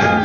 you